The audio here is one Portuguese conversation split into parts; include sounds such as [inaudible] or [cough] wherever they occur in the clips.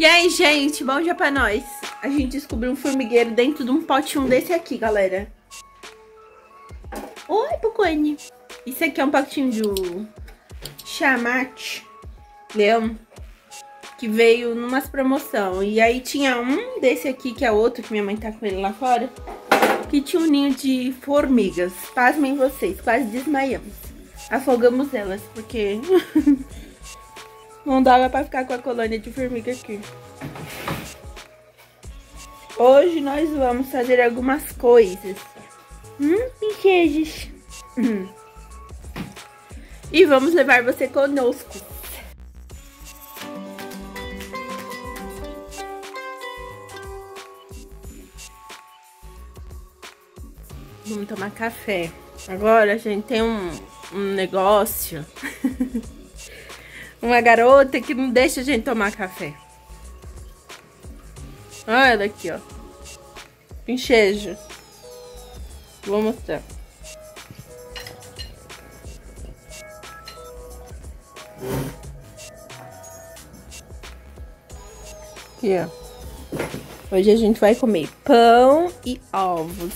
E aí, gente, bom dia pra nós. A gente descobriu um formigueiro dentro de um potinho desse aqui, galera. Oi, Pucone. Isso aqui é um potinho de chamate leão que veio numas promoção. E aí tinha um desse aqui, que é outro, que minha mãe tá com ele lá fora, que tinha um ninho de formigas. Pasmem vocês, quase desmaiamos. Afogamos elas, porque [laughs] não dava pra ficar com a colônia de formiga aqui. Hoje nós vamos fazer algumas coisas. Hum, princesas. Hum. E vamos levar você conosco. Vamos tomar café. Agora a gente tem um, um negócio. [laughs] Uma garota que não deixa a gente tomar café. Olha ela aqui, ó. Pinchejo. Vou mostrar. Aqui, ó. Hoje a gente vai comer pão e ovos.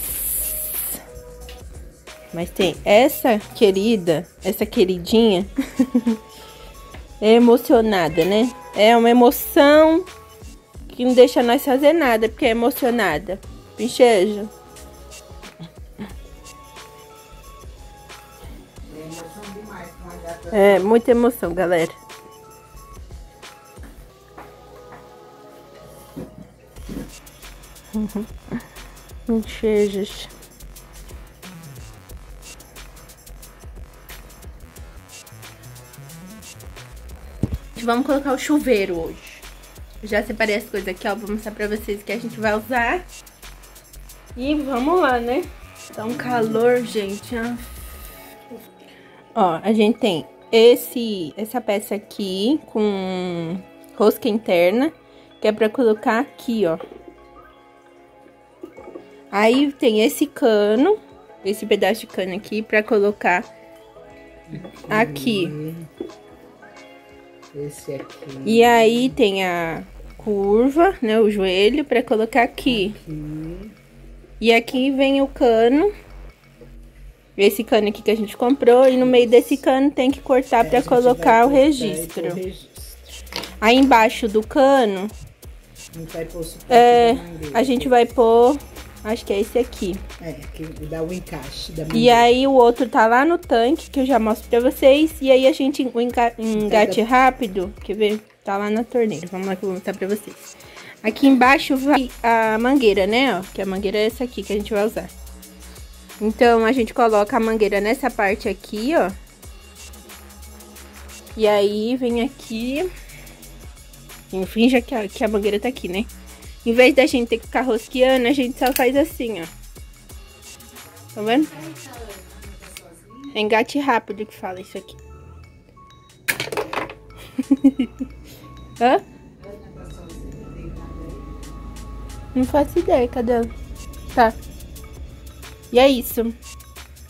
Mas tem essa querida, essa queridinha, [laughs] emocionada, né? É uma emoção que não deixa nós fazer nada, porque é emocionada. Pinchejo. É, muita emoção, galera. [laughs] Pinchejos. Vamos colocar o chuveiro hoje. Já separei as coisas aqui, ó. Vou mostrar pra vocês que a gente vai usar. E vamos lá, né? Tá um calor, gente. Ó, a gente tem esse, essa peça aqui com rosca interna, que é pra colocar aqui, ó. Aí tem esse cano, esse pedaço de cano aqui pra colocar aqui. Esse aqui. E aí tem a curva, né, o joelho, para colocar aqui. aqui. E aqui vem o cano. Esse cano aqui que a gente comprou. E no meio desse cano tem que cortar é, para colocar o registro. o registro. Aí embaixo do cano, a é, a gente vai pôr Acho que é esse aqui. É, que dá o encaixe da E aí o outro tá lá no tanque, que eu já mostro pra vocês. E aí a gente, o engate rápido, quer ver? Tá lá na torneira. Vamos lá que eu vou mostrar pra vocês. Aqui embaixo vai a mangueira, né, ó. Que a mangueira é essa aqui que a gente vai usar. Então, a gente coloca a mangueira nessa parte aqui, ó. E aí, vem aqui... Finge que a, que a mangueira tá aqui, né? Em vez da gente ter que ficar rosqueando, a gente só faz assim, ó. Tá vendo? É engate rápido que fala isso aqui. [laughs] Hã? Não faço ideia, cadê ela? Tá. E é isso.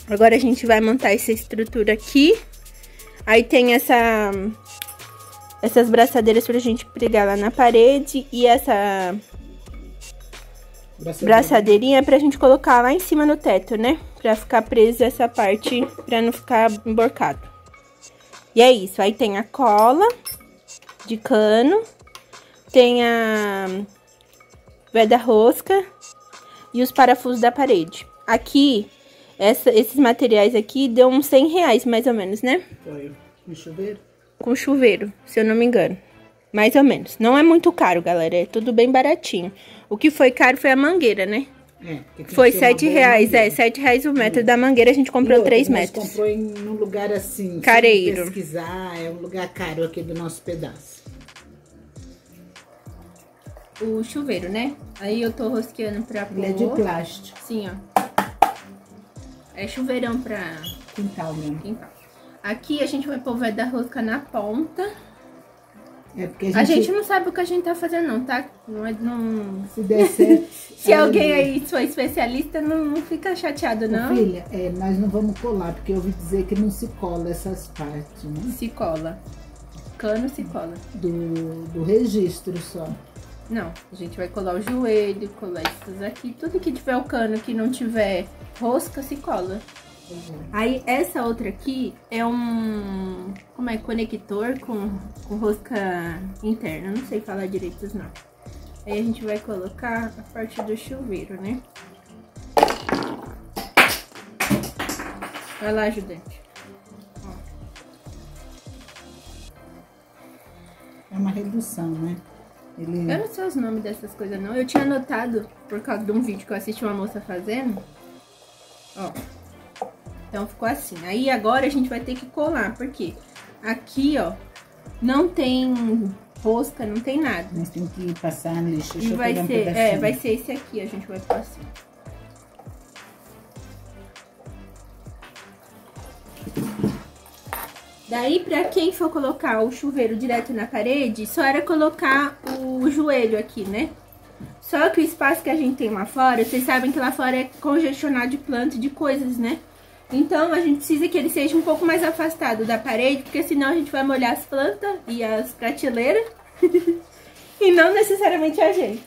Agora a gente vai montar essa estrutura aqui. Aí tem essa... Essas braçadeiras pra gente pregar lá na parede. E essa Braçadeirinha. Braçadeirinha pra gente colocar lá em cima no teto, né? Pra ficar presa essa parte, pra não ficar emborcado. E é isso. Aí tem a cola de cano. Tem a veda rosca e os parafusos da parede. Aqui, essa, esses materiais aqui deu uns 100 reais, mais ou menos, né? Foi. Com chuveiro? Com chuveiro, se eu não me engano. Mais ou menos. Não é muito caro, galera. É tudo bem baratinho. O que foi caro foi a mangueira, né? É, foi sete reais, mangueira. é, sete reais o metro da mangueira, a gente comprou outra, três metros. comprou em um lugar assim, careiro. pesquisar, é um lugar caro aqui do nosso pedaço. O chuveiro, né? Aí eu tô rosqueando pra pôr... Ele é de plástico. Sim, ó. É chuveirão pra... Quintal mesmo. Quintal. Aqui a gente vai pôr o da rosca na ponta. É porque a gente... a gente... não sabe o que a gente tá fazendo, não, tá? Não, é, não... Se der certo. [laughs] Se alguém aí for especialista, não, não fica chateado, não. Filha, é, nós não vamos colar, porque eu ouvi dizer que não se cola essas partes, né? Se cola. cano se cola. Do, do registro só. Não, a gente vai colar o joelho, colar esses aqui. Tudo que tiver o cano que não tiver rosca, se cola. Aí, essa outra aqui é um... Como é? Conector com, com rosca interna. Não sei falar direito os nomes. Aí a gente vai colocar a parte do chuveiro, né? Vai lá, ajudante. É uma redução, né? Ele... Eu não sei os nomes dessas coisas, não. Eu tinha anotado por causa de um vídeo que eu assisti uma moça fazendo. Ó. Então ficou assim. Aí agora a gente vai ter que colar, porque aqui, ó, não tem rosca, não tem nada. Mas tem que passar no lixo. Deixa E vai um ser, é, vai ser esse aqui, a gente vai pôr assim. Daí, pra quem for colocar o chuveiro direto na parede, só era colocar o joelho aqui, né? Só que o espaço que a gente tem lá fora, vocês sabem que lá fora é congestionado de planta e de coisas, né? Então, a gente precisa que ele seja um pouco mais afastado da parede, porque senão a gente vai molhar as plantas e as prateleiras. [laughs] e não necessariamente a gente.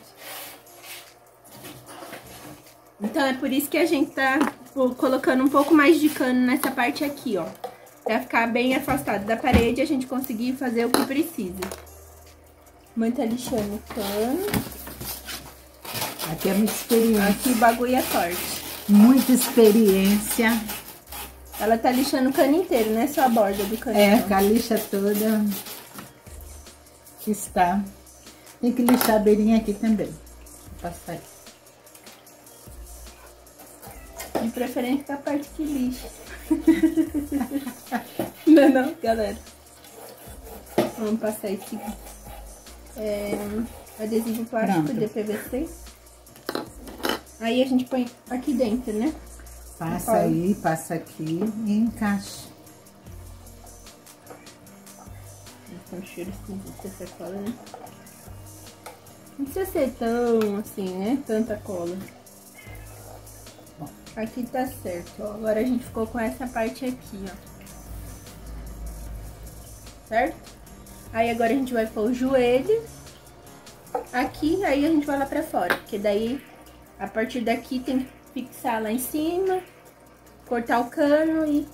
Então, é por isso que a gente tá tipo, colocando um pouco mais de cano nessa parte aqui, ó. Pra ficar bem afastado da parede e a gente conseguir fazer o que precisa. Mãe tá lixando o cano. Aqui é muita experiência. Aqui o bagulho é forte. Muita experiência. Ela tá lixando o cano inteiro, não é só a borda do cano. É, com a lixa toda que está. Tem que lixar a beirinha aqui também. Vou passar isso. De preferência com a parte que lixa. [laughs] não não, galera? Vamos passar esse é, adesivo plástico Pronto. de PVC. Aí a gente põe aqui dentro, né? Passa aí, passa aqui e encaixa. Um cheiro esquisito essa cola, né? Não precisa ser tão assim, né? Tanta cola. Bom. Aqui tá certo, ó. Agora a gente ficou com essa parte aqui, ó. Certo? Aí agora a gente vai pôr o joelho. Aqui, aí a gente vai lá pra fora. Porque daí, a partir daqui tem que fixar lá em cima. Cortar o cano e...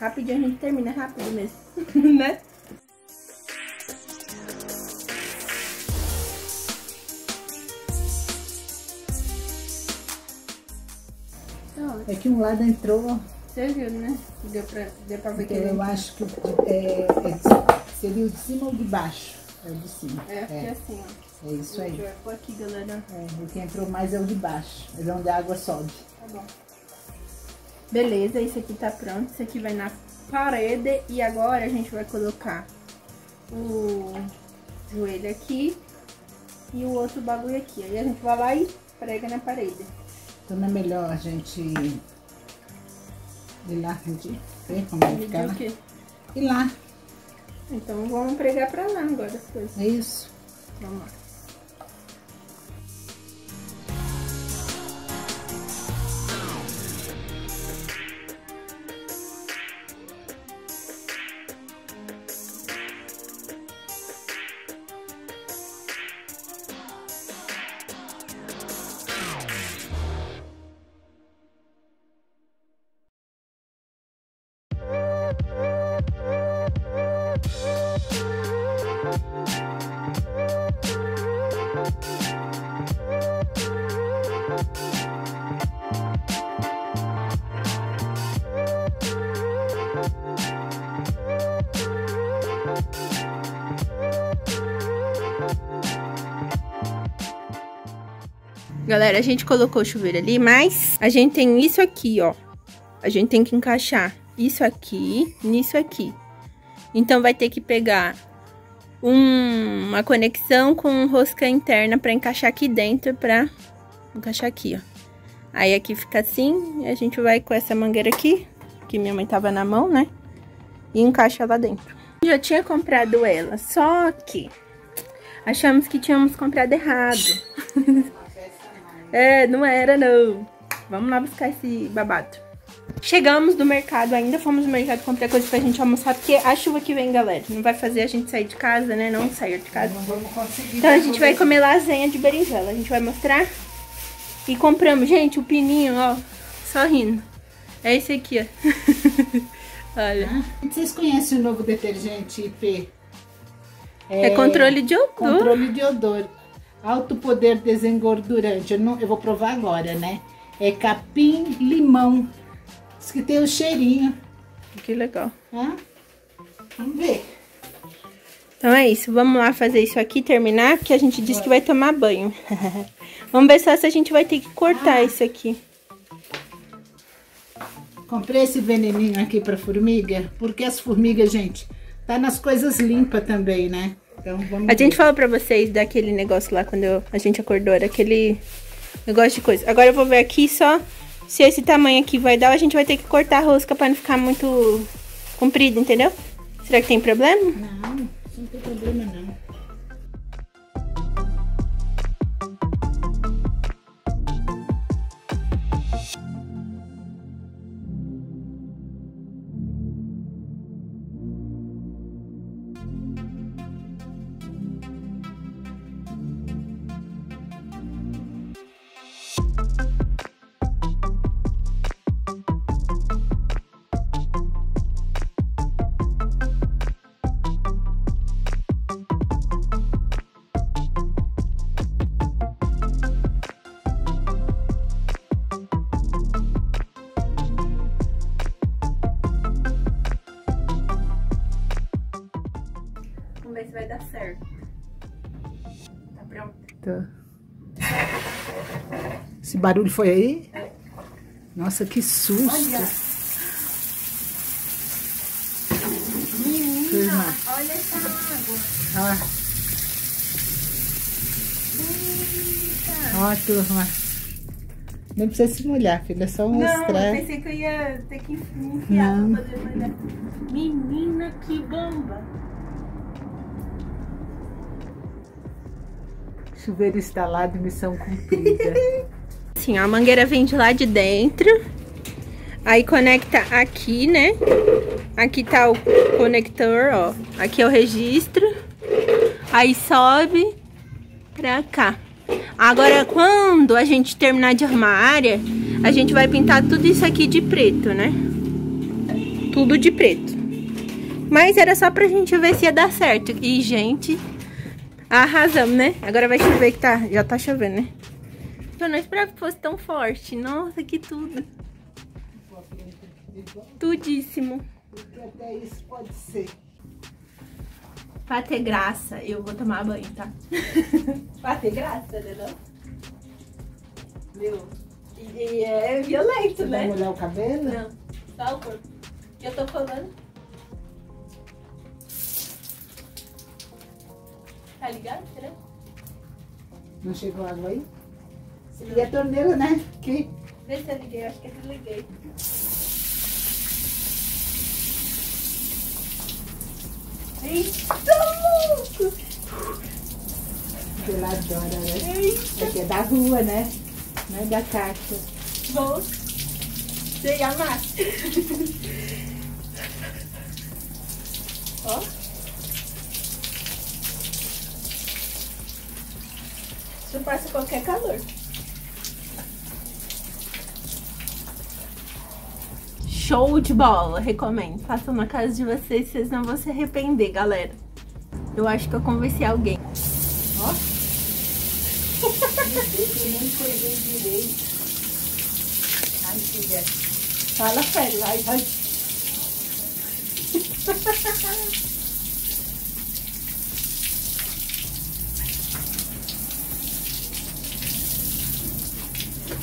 Rapidinho a gente termina, rápido mesmo, [laughs] né? Então, É que um lado entrou, Você viu, né? Deu pra, deu pra ver que porque ele eu acho que é, é- seria o de cima ou de baixo? É o de cima. É, aqui É, assim, ó. é isso gente aí. pôr aqui, galera. É, o que entrou mais é o de baixo. É onde a água sobe. Tá bom. Beleza, isso aqui tá pronto. Isso aqui vai na parede. E agora a gente vai colocar o joelho aqui e o outro bagulho aqui. Aí a gente vai lá e prega na parede. Então não é melhor a gente ir lá medir? Ver como vai ficar o lá? Ir lá, Então vamos pregar pra lá agora as coisas. é isso. Vamos lá. Galera, a gente colocou o chuveiro ali, mas a gente tem isso aqui, ó. A gente tem que encaixar isso aqui nisso aqui. Então, vai ter que pegar um- uma conexão com rosca interna pra encaixar aqui dentro, pra encaixar aqui, ó. Aí, aqui fica assim, e a gente vai com essa mangueira aqui, que minha mãe tava na mão, né? E encaixa lá dentro. Já tinha comprado ela, só que achamos que tínhamos comprado errado. [laughs] É, não era não. Vamos lá buscar esse babado. Chegamos do mercado ainda, fomos no mercado comprar coisa pra gente almoçar, porque a chuva que vem, galera, não vai fazer a gente sair de casa, né? Não sair de casa. Não vamos conseguir. Então a gente vai comer lasanha de berinjela. A gente vai mostrar. E compramos, gente, o pininho, ó, só rindo. É esse aqui, ó. [laughs] Olha. Ah, Vocês conhecem o novo detergente IP? É, controle de odor. Controle de odor. Alto poder desengordurante. Eu, não, eu vou provar agora, né? É capim limão. Diz que tem o cheirinho. Que legal. Hã? Vamos ver. Então é isso, vamos lá fazer isso aqui, terminar, que a gente disse que vai tomar banho. [laughs] vamos ver só se a gente vai ter que cortar isso aqui. Comprei esse veneninho aqui pra formiga, porque as formigas, gente, tá nas coisas limpas também, né? Então vamos A gente falou pra vocês daquele negócio lá quando eu- a gente acordou, era aquele negócio de coisa. Agora eu vou ver aqui só se esse tamanho aqui vai dar, a gente vai ter que cortar a rosca pra não ficar muito comprido, entendeu? Será que tem problema? Não, não tem problema barulho foi aí? Nossa, que susto. Olha. Turma. olha essa água. Ó. Ó, turma. Nem precisa se molhar, filha. É só Não, mostrar. eu pensei que eu ia ter que enfiar Não. pra poder molhar. Menina, que bomba. Chuveiro instalado, missão cumprida. [laughs] Assim, ó, a mangueira vem de lá de dentro. Aí conecta aqui, né? Aqui tá o conector, ó. Aqui é o registro. Aí sobe pra cá. Agora, quando a gente terminar de arrumar a área, a gente vai pintar tudo isso aqui de preto, né? Tudo de preto. Mas era só pra gente ver se ia dar certo. E, gente, arrasamos, né? Agora vai chover que tá... Já tá chovendo, né? Eu não esperava que fosse tão forte. Nossa, que tudo. Tudíssimo. Porque até isso pode ser. Pra ter graça, eu vou tomar banho, tá? [laughs] pra ter graça, né não? Meu, e, e é violento, Você vai né? molhar o cabelo? Não, só o corpo. Eu tô falando. Tá ligado? Será? Não chegou água aí? Liga a torneira, né? Aqui. Vê se eu liguei, acho que eu desliguei. Eita, louco! Ela adora, né? Eita! É que é da rua, né? Não é da caixa. Vou. Você ia amar. Ó. Isso passa qualquer calor. Show de bola, recomendo. Façam na casa de vocês, vocês não vão se arrepender, galera. Eu acho que eu convenci alguém. Ó. Fala sério, vai, vai. [laughs]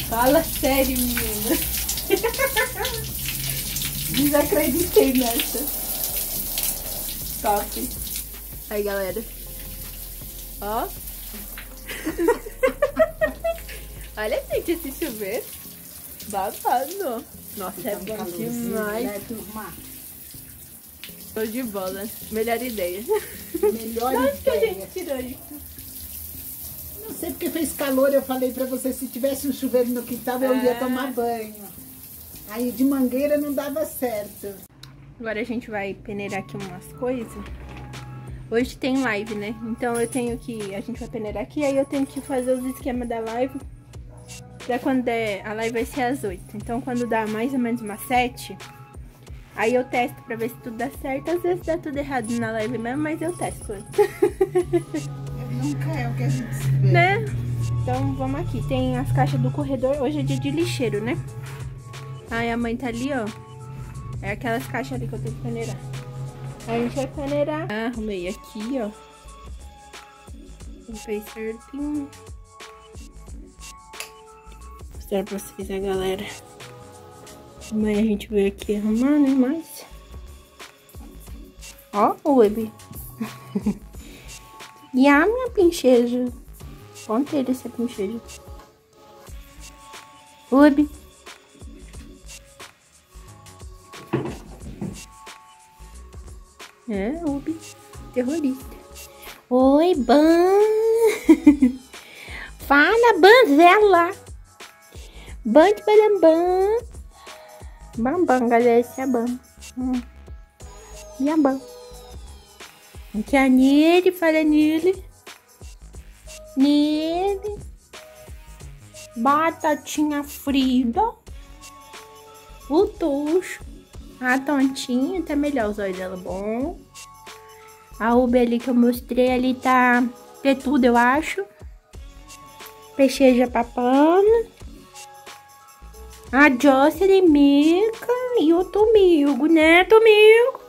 Fala sério, menina. [laughs] Desacreditei nessa. Top. Aí, galera. Ó. [laughs] Olha, gente, esse chuveiro. Babado. Nossa, é Tá um bom demais. né? Show de bola. Melhor ideia. Melhor De onde que a ideia. gente tirou isso? Não sei porque fez calor, eu falei pra você, se tivesse um chuveiro no quintal, eu ia Ah. tomar banho. Aí de mangueira não dava certo. Agora a gente vai peneirar aqui umas coisas. Hoje tem live, né? Então eu tenho que... A gente vai peneirar aqui, aí eu tenho que fazer os esquemas da live. Pra quando der... A live vai ser às 8. Então quando dá mais ou menos umas 7... Aí eu testo pra ver se tudo dá certo. Às vezes dá tudo errado na live mesmo, mas eu testo antes. [laughs] Nunca é o que a gente espera. Né? Então vamos aqui. Tem as caixas do corredor. Hoje é dia de lixeiro, né? Aí a mãe tá ali, ó. É aquelas caixas ali que eu tenho que peneirar. Aí a gente vai peneirar. Ah, arrumei aqui, ó. Limpei certinho. Vou mostrar pra vocês, né, galera? Amanhã a gente veio aqui arrumar, né? Mas. Ó, o web. [laughs] e a minha pincheja. Onde ele essa pincheja? Web. É, Ubi, terrorista. Oi, Ban. [laughs] Fala, Banzela. Ban de Barambam. Bambam, galera, esse é Bam. Hum. E a Bam. Aqui é nele, fala nele. Nele. Batatinha frida. O tucho. A tontinha tá melhor os olhos dela, bom. A Uber ali que eu mostrei ali tá tudo, eu acho. Peixeja papando. A Jocelyn Mica e o Tomilgo, né, Tomilgo?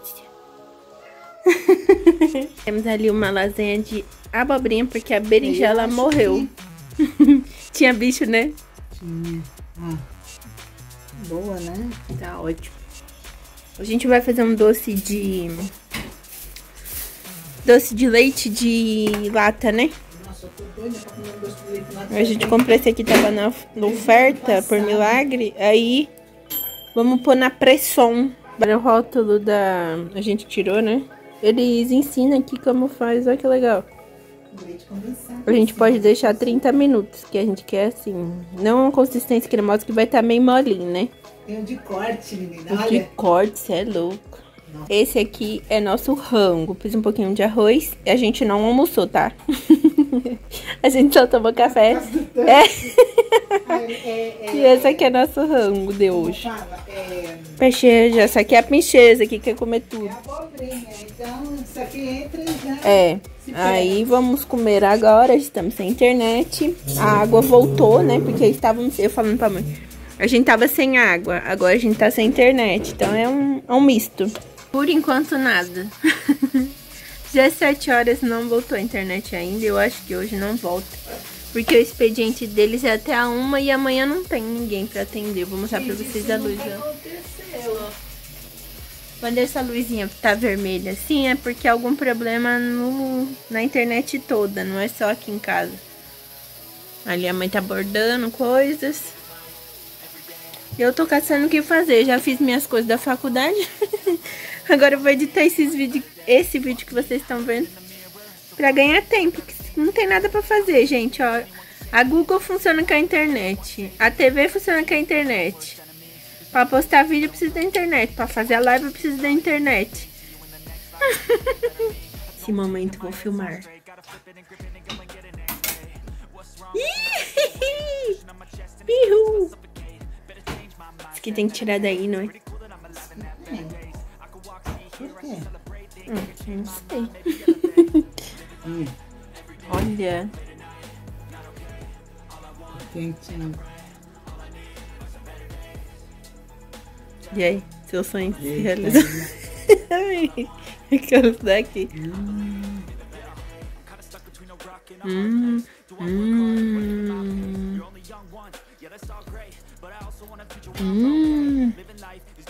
[laughs] Temos ali uma lasanha de abobrinha, porque a berinjela morreu. Que... [laughs] Tinha bicho, né? Tinha. Ah. Boa, né? Tá ótimo. A gente vai fazer um doce de... Doce de leite de lata, né? A gente comprou esse aqui, tava na, na oferta, por milagre. Aí, vamos pôr na pressão. O rótulo da... A gente tirou, né? Eles ensinam aqui como faz, olha que legal. A gente pode deixar 30 minutos, que a gente quer assim. Não uma consistência cremosa que vai estar meio molinho, né? Tem um de corte, menina. O de corte, cê é louco. Nossa. Esse aqui é nosso rango. Fiz um pouquinho de arroz e a gente não almoçou, tá? [laughs] a gente só tomou café. É. É, é, é, E esse aqui é nosso rango de hoje. fala? É, Peixeja, essa aqui é a pincheza que quer comer tudo. é. Então, isso aqui entra já. É. Aí vamos comer agora, estamos sem internet. A água voltou, né? Porque estávamos, eu falando pra mãe, a gente tava sem água, agora a gente tá sem internet. Então é um, é um misto. Por enquanto nada. [laughs] 17 horas não voltou a internet ainda, eu acho que hoje não volta. Porque o expediente deles é até a uma e amanhã não tem ninguém pra atender. Vou mostrar pra vocês a luz, ó. Quando essa luzinha tá vermelha assim, é porque é algum problema no, na internet toda, não é só aqui em casa. Ali a mãe tá bordando coisas. Eu tô caçando o que fazer, já fiz minhas coisas da faculdade. [laughs] Agora eu vou editar esses vídeos, esse vídeo que vocês estão vendo. Pra ganhar tempo, que não tem nada pra fazer, gente, ó. A Google funciona com a internet, a TV funciona com a internet. Pra postar vídeo eu preciso da internet. Pra fazer a live eu preciso da internet. [laughs] Esse momento vou filmar. [laughs] Ihu! Aqui tem que tirar daí, não é? Por quê? Hum, não sei. Hum, Olha. quentinho. E aí? Seu sonho se realizou? [laughs] Ai, Aquelas daqui. Hum, hum. Hum.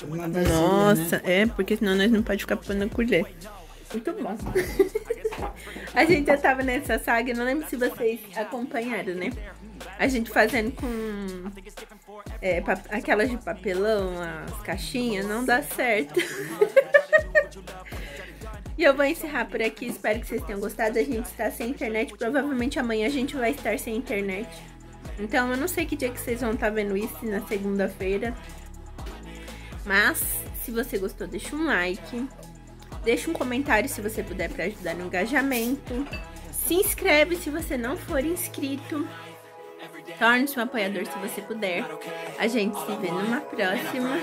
Vasilha, Nossa, né? é, porque senão nós não pode ficar pondo na colher. Muito bom. [laughs] A gente já tava nessa saga, não lembro se vocês acompanharam, né? A gente fazendo com é, aquelas de papelão, as caixinhas, não dá certo. [laughs] E eu vou encerrar por aqui, espero que vocês tenham gostado. A gente está sem internet, provavelmente amanhã a gente vai estar sem internet. Então eu não sei que dia que vocês vão estar vendo isso, na segunda-feira. Mas, se você gostou, deixa um like. Deixa um comentário se você puder para ajudar no engajamento. Se inscreve se você não for inscrito. Torne-se um apoiador se você puder. A gente se vê numa próxima.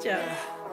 Tchau.